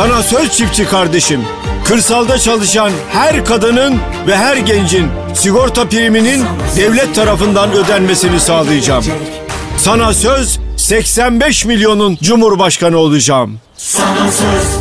Sana söz çiftçi kardeşim. Kırsalda çalışan her kadının ve her gencin sigorta priminin devlet tarafından ödenmesini sağlayacağım. Sana söz 85 milyonun cumhurbaşkanı olacağım. Sana söz